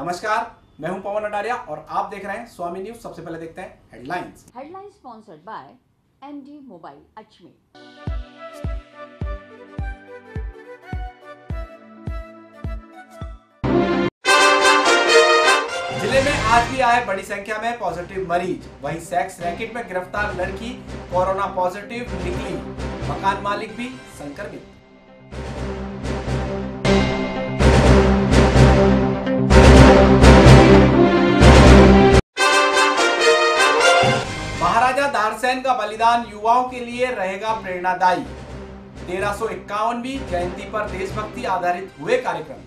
नमस्कार मैं हूँ पवन अटारिया और आप देख रहे हैं स्वामी न्यूज़। सबसे पहले देखते हैं headlines. Headline sponsored by MD Mobile Ajmer. ज़िले में आज भी आए बड़ी संख्या में पॉजिटिव मरीज़। वहीं सेक्स रैकेट में गिरफ़्तार लड़की कोरोना पॉजिटिव निकली। मकान मालिक भी संक्रमित। दारसेन का बलिदान युवाओं के लिए रहेगा प्रेरणादायी। तेरह सौ इक्यावनवी जयंती पर देशभक्ति आधारित हुए कार्यक्रम।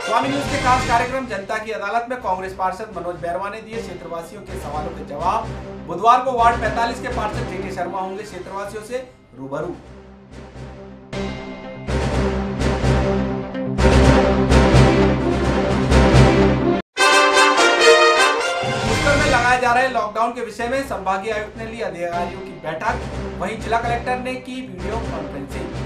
स्वामी न्यूज़ के खास कार्यक्रम, जनता की अदालत में कांग्रेस पार्षद मनोज बैरवा ने दिए क्षेत्रवासियों के सवालों के जवाब। बुधवार को वार्ड 45 के पार्षद जे शर्मा होंगे, क्षेत्रवासियों से रूबरू। रहे लॉकडाउन के विषय में। संभागीय आयुक्त ने ली अधिकारियों की बैठक। वहीं जिला कलेक्टर ने की वीडियो कॉन्फ्रेंसिंग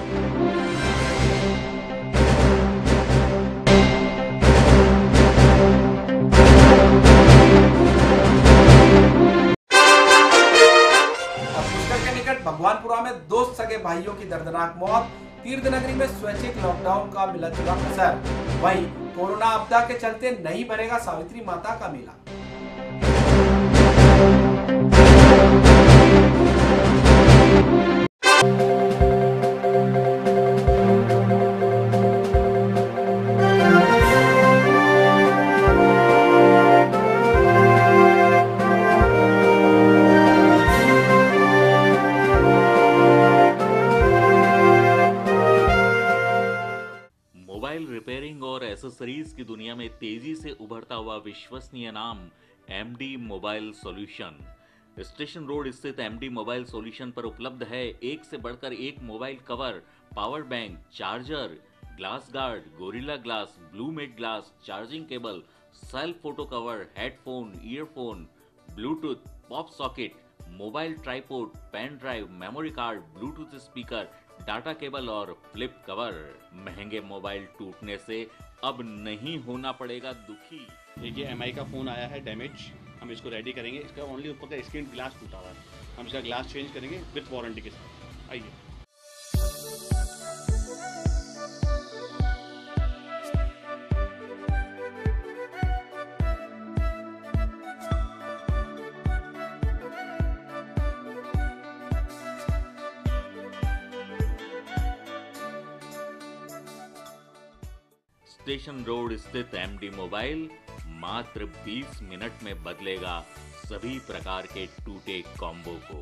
भगवानपुरा में दो सगे भाइयों की दर्दनाक मौत। तीर्थ नगरी में स्वैच्छिक लॉकडाउन का मिला जुला असर। वहीं कोरोना आपदा के चलते नहीं भरेगा सावित्री माता का मेला। मोबाइल रिपेयरिंग और एसेसरीज की दुनिया में तेज़ी से उभरता हुआ विश्वसनीय नाम MD mobile solution station road स्थित एमडी मोबाइल सॉल्यूशन पर उपलब्ध है एक से बढ़कर एक mobile cover power bank charger glass guard Gorilla glass ब्लूमेट glass charging cable self photo cover headphone earphone Bluetooth pop socket mobile tripod pen drive memory card Bluetooth speaker data cable और flip cover. महँगे mobile टूटने से अब नहीं होना पड़ेगा दुखी। देखिए एमआई का फ़ोन आया है डैमेज हम इसको रेडी करेंगे। इसका ओनली ऊपर का स्क्रीन ग्लास टूटा हुआ है। हम इसका ग्लास चेंज करेंगे विथ वारंटी के साथ। आइए। स्टेशन रोड स्थित एमडी मोबाइल मात्र 20 मिनट में बदलेगा सभी प्रकार के टूटे कॉम्बो को।